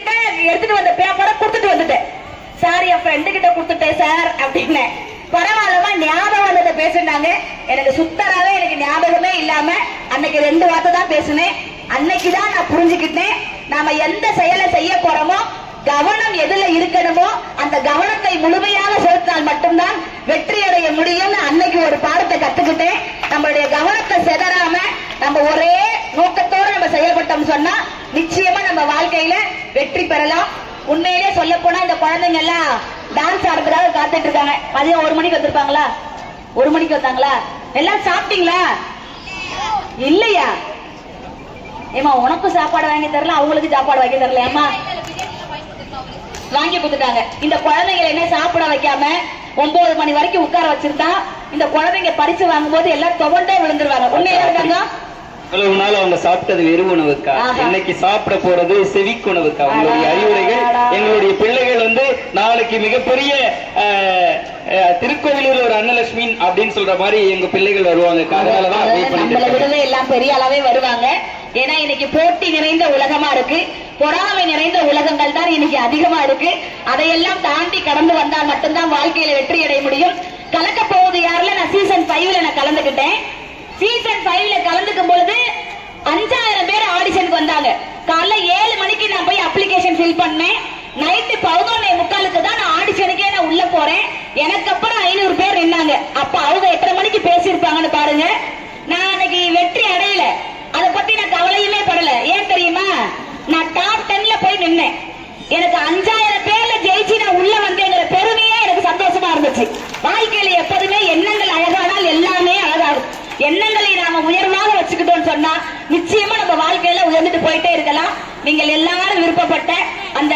எடுத்துட்டு வந்த பேப்பரை கொடுத்துட்டு வந்துட்டேன் சார் என் ஃப்ரெண்டு கிட்ட கொடுத்துட்டேன் சார் அப்படின்னு. பரவாயில்லமா ஞாபகம் வந்ததை பேசினாங்க. எனக்கு சுத்தராவே எனக்கு ஞாபகமே இல்லாம அன்னைக்கு ரெண்டு வார்த்தை தான் பேசினேன். அன்னைக்குதான் நான் புரிஞ்சுக்கிட்டேன். நாம எந்த செயலை செய்ய போறோமோ கவனம் எதுல இருக்கணுமோ அந்த கவனத்தை முழுமையாக செலுத்தால் மட்டும்தான் வெற்றி அடைய முடியும்னு அன்னைக்கு ஒரு பாடத்தை கத்துக்கிட்டேன். நம்மளுடைய கவனத்தை செதறாம நம்ம ஒரே நோக்கத்தோட நம்ம செயல்பட்டோம் சொன்னா நிச்சயமா நம்ம வாழ்க்கையில வெற்றி பெறலாம். உண்மையிலே சொல்ல போனா இந்த குழந்தைங்க எல்லாம் டான்ஸ் ஆடுறதுக்காக காத்துட்டு இருக்காங்க. மதியம் ஒரு மணிக்கு வந்திருப்பாங்களா? ஒரு மணிக்கு வந்தாங்களா? எல்லாம் சாப்பிட்டீங்களா? இல்லையா? ஏமா உனக்கும் சாப்பாடு வாங்கி தரல அவங்களுக்கு சாப்பாடு வாங்கி தரல ஏமா வாங்கி கொடுத்துட்டாங்க. இந்த குழந்தைங்களை என்ன சாப்பிட வைக்காம ஒன்பது மணி வரைக்கும் உட்கார வச்சிருந்தா இந்த குழந்தைங்க பரிசு வாங்கும்போது எல்லாம் துவண்டே விழுந்துருவாங்க. உண்மையா இருக்காங்க? இவ்வளவு நாள் அவங்க சாப்பிட்டது வெறும் உணவுக்கா. இன்னைக்கு சாப்பிட போறது செவிக்கு உணவுக்கா? உங்களுடைய அறிவுரைகள். எங்களுடைய பிள்ளைகள் வந்து நாளைக்கு மிகப்பெரிய திருக்கோவிலூர் ஒரு அன்னலட்சுமி அப்படின்னு சொல்ற மாதிரி எங்க பிள்ளைகள் வருவாங்க. விடவே எல்லாம் பெரிய அளவே வருவாங்க. ஏன்னா இன்னைக்கு போட்டி நிறைந்த உலகமா இருக்கு. பொறாமை நிறைந்த உலகங்கள் தான் இன்னைக்கு அதிகமா இருக்கு. அதையெல்லாம் தாண்டி கடந்து வந்தால் மட்டும்தான் வாழ்க்கையில வெற்றி அடைய முடியும். கலக்க போவது யாருல? நான் சீசன் ஃபைவ்ல நான் கலந்துக்கிட்டேன் சீசன் ஃபைவ்ல கலந்துக்கும் பொழுது அஞ்சாயிரம் பேர் ஆடிஷனுக்கு வந்தாங்க காலைல ஏழு மணிக்கு நான் போய் அப்ளிகேஷன் ஃபில் பண்ணேன் நைட்டு பதினொன்னே முக்காலுக்கு தான் நான் ஆடிஷனுக்கே நான் உள்ள போறேன். எனக்கு அப்புறம் ஐநூறு பேர் நின்னாங்க. அப்ப அவங்க எத்தனை மணிக்கு பேசியிருப்பாங்கன்னு பாருங்க. நான் அன்னைக்கு வெற்றி அடையல. அதை பத்தி நான் கவலையுமே படல. ஏன் தெரியுமா? நான் டாப் டென்ல போய் நின்னேன். எனக்கு அஞ்சாயிரம் பேர்ல ஜெயிச்சு நான் உள்ள வந்தேங்கிற பெருமையே எனக்கு சந்தோஷமா இருந்துச்சு. வாழ்க்கையில எப்போதுமே எண்ணங்கள் எண்ணங்களை நாம உயர்வாக வச்சுக்கிட்டோம்னு சொன்னா நிச்சயமா நம்ம வாழ்க்கையில உயர்ந்துட்டு போயிட்டே இருக்கலாம். நீங்கள் எல்லாரும் விருப்பப்பட்ட அந்த